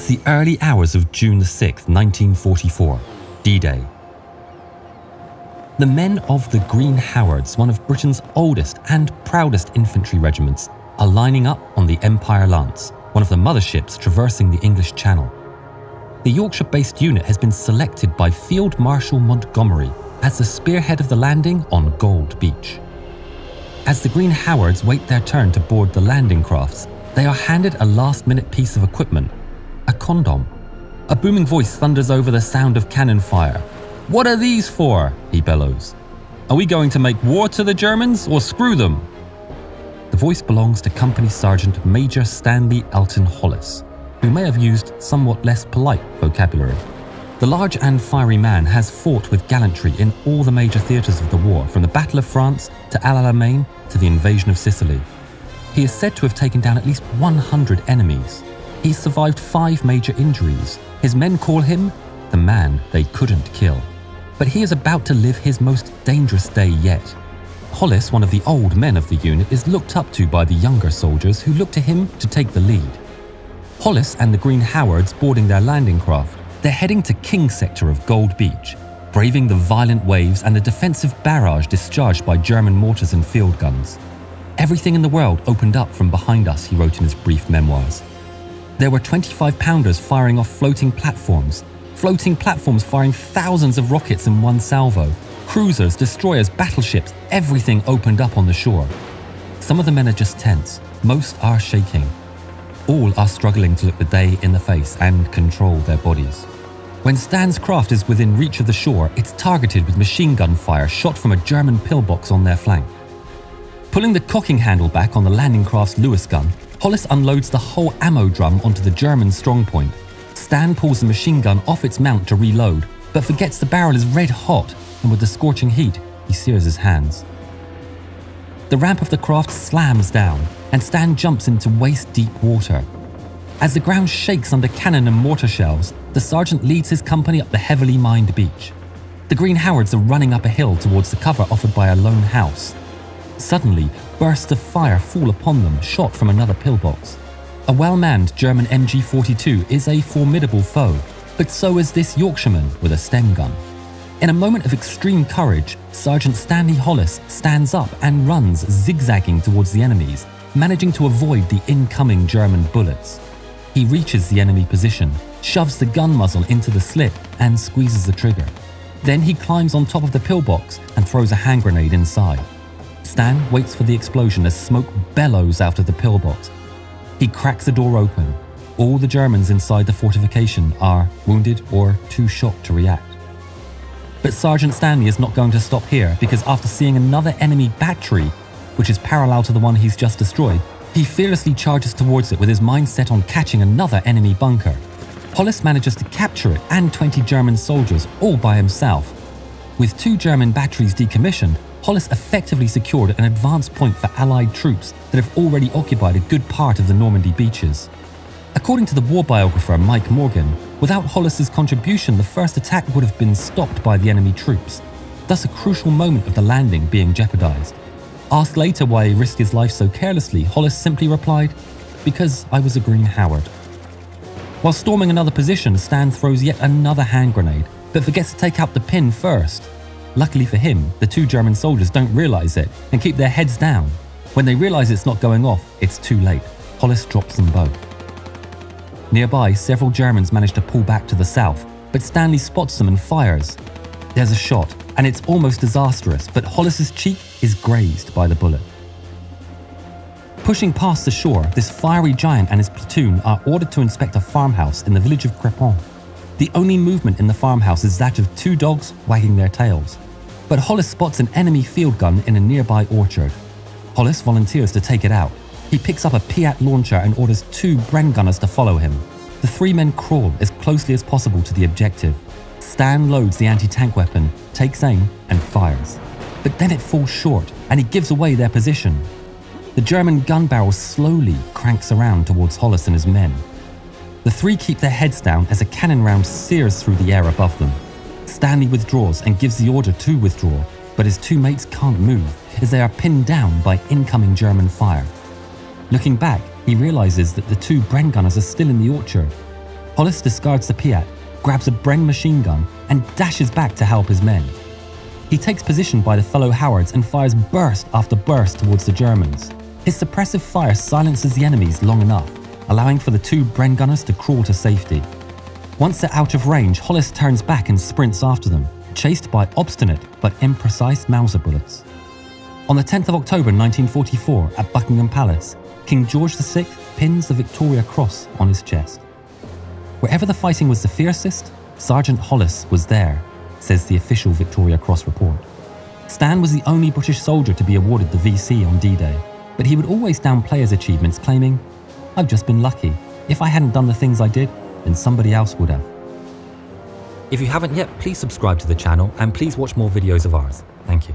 It's the early hours of June 6, 1944, D-Day. The men of the Green Howards, one of Britain's oldest and proudest infantry regiments, are lining up on the Empire Lance, one of the motherships traversing the English Channel. The Yorkshire-based unit has been selected by Field Marshal Montgomery as the spearhead of the landing on Gold Beach. As the Green Howards wait their turn to board the landing crafts, they are handed a last-minute piece of equipment, condom. A booming voice thunders over the sound of cannon fire, what are these for? he bellows. Are we going to make war to the Germans or screw them? The voice belongs to Company Sergeant Major Stanley Elton Hollis, who may have used somewhat less polite vocabulary. The large and fiery man has fought with gallantry in all the major theatres of the war, from the Battle of France to El Alamein to the invasion of Sicily. He is said to have taken down at least 100 enemies. He's survived five major injuries. His men call him the man they couldn't kill but he is about to live his most dangerous day yet. Hollis, one of the old men of the unit, is looked up to by the younger soldiers who look to him to take the lead. Hollis and the Green Howards boarding their landing craft, they're heading to King Sector of Gold Beach, braving the violent waves and the defensive barrage discharged by German mortars and field guns. Everything in the world opened up from behind us, he wrote in his brief memoirs. There were 25 pounders firing off floating platforms, floating platforms firing thousands of rockets in one salvo, cruisers, destroyers, battleships, everything opened up on the shore. Some of the men are just tense, most are shaking. All are struggling to look the day in the face and control their bodies. When Stan's craft is within reach of the shore, it's targeted with machine gun fire shot from a German pillbox on their flank. Pulling the cocking handle back on the landing craft's Lewis gun, Hollis unloads the whole ammo drum onto the German strongpoint Stan pulls the machine gun off its mount to reload, but forgets the barrel is red hot, and with the scorching heat, he sears his hands. The ramp of the craft slams down, and Stan jumps into waist deep water. As the ground shakes under cannon and mortar shells, the sergeant leads his company up the heavily mined beach. The Green Howards are running up a hill towards the cover offered by a lone house. Suddenly, bursts of fire fall upon them, shot from another pillbox. A well-manned German MG42 is a formidable foe, but so is this Yorkshireman with a Sten gun. In a moment of extreme courage, Sergeant Stanley Hollis stands up and runs zigzagging towards the enemies, managing to avoid the incoming German bullets. He reaches the enemy position, shoves the gun muzzle into the slit, and squeezes the trigger. Then he climbs on top of the pillbox and throws a hand grenade inside. Stan waits for the explosion as smoke bellows out of the pillbox he cracks the door open. All the Germans inside the fortification are wounded or too shocked to react. But Sergeant Stanley is not going to stop here because after seeing another enemy battery, which is parallel to the one he's just destroyed, he fearlessly charges towards it with his mind set on catching another enemy bunker. Hollis manages to capture it and 20 German soldiers all by himself. With two German batteries decommissioned, Hollis effectively secured an advance point for Allied troops that have already occupied a good part of the Normandy beaches. According to the war biographer Mike Morgan, without Hollis's contribution, the first attack would have been stopped by the enemy troops, thus a crucial moment of the landing being jeopardized. Asked later why he risked his life so carelessly, Hollis simply replied, Because I was a Green Howard. While storming another position, Stan throws yet another hand grenade, but forgets to take out the pin first. Luckily for him, the two German soldiers don't realize it and keep their heads down. When they realize it's not going off, it's too late. Hollis drops them both. Nearby, several Germans manage to pull back to the south, but Stanley spots them and fires. There's a shot, and it's almost disastrous, but Hollis's cheek is grazed by the bullet. Pushing past the shore, this fiery giant and his platoon are ordered to inspect a farmhouse in the village of Crepon. The only movement in the farmhouse is that of two dogs wagging their tails. But Hollis spots an enemy field gun in a nearby orchard. Hollis volunteers to take it out. He picks up a Piat launcher and orders two Bren gunners to follow him. The three men crawl as closely as possible to the objective. Stan loads the anti-tank weapon, takes aim, and fires. But then it falls short, and he gives away their position. The German gun barrel slowly cranks around towards Hollis and his men. The three keep their heads down as a cannon round sears through the air above them. Stanley withdraws and gives the order to withdraw, but his two mates can't move as they are pinned down by incoming German fire. Looking back, he realizes that the two Bren gunners are still in the orchard. Hollis discards the Piat, grabs a Bren machine gun, and dashes back to help his men. He takes position by the fellow Howards and fires burst after burst towards the Germans. His suppressive fire silences the enemies long enough, allowing for the two Bren gunners to crawl to safety. Once they're out of range, Hollis turns back and sprints after them, chased by obstinate but imprecise Mauser bullets. On the 10th of October 1944 at Buckingham Palace, King George VI pins the Victoria Cross on his chest. Wherever the fighting was the fiercest, Sergeant Hollis was there, says the official Victoria Cross report. Stan was the only British soldier to be awarded the VC on D-Day, but he would always downplay his achievements, claiming, I've just been lucky. If I hadn't done the things I did, then somebody else would have. If you haven't yet, please subscribe to the channel and please watch more videos of ours. Thank you.